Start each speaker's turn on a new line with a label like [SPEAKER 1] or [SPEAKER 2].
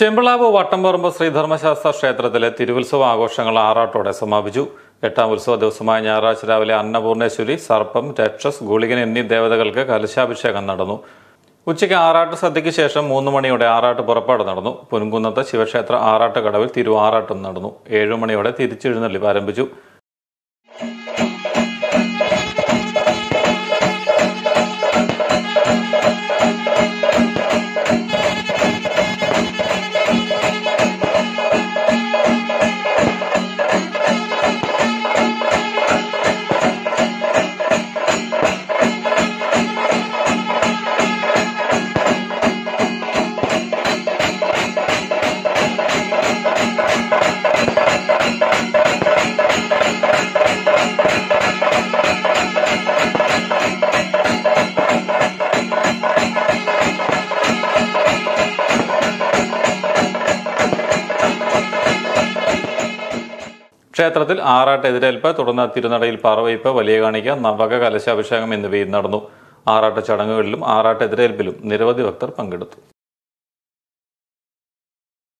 [SPEAKER 1] ചെമ്പിളാവ് വട്ടംപറമ്പ് ശ്രീധർമ്മശാസ്ത്ര ക്ഷേത്രത്തിലെ തിരുവുത്സവ ആഘോഷങ്ങൾ ആറാട്ടോടെ സമാപിച്ചു. എട്ടാം ഉത്സവ ദിവസമായ ഞായറാഴ്ച രാവിലെ അന്നപൂർണേശ്വരി സർപ്പം രക്ഷസ് ഗുളികൻ എന്നീ ദേവതകൾക്ക് കലശാഭിഷേകം നടന്നു. ഉച്ചയ്ക്ക് ആറാട്ട് സദ്യയ്ക്ക് ശേഷം മൂന്ന് മണിയോടെ ആറാട്ട് പുറപ്പാട് നടന്നു. പുൻകുന്നത്ത് ശിവക്ഷേത്ര ആറാട്ട് കടവിൽ തിരു ആറാട്ടും നടന്നു. ഏഴു മണിയോടെ തിരിച്ചെഴുന്നള്ളിപ്പ് ആരംഭിച്ചു. ക്ഷേത്രത്തിൽ ആറാട്ട് എതിരേൽപ്പ് തുടർന്ന് തിരുനടയിൽ പറവയ്പ് വലിയ കാണിക്ക നവക കലശാഭിഷേകം എന്നിവയും നടന്നു. ആറാട്ട് ചടങ്ങുകളിലും ആറാട്ട് എതിരേൽപ്പിലും നിരവധി ഭക്തർ പങ്കെടുത്തു.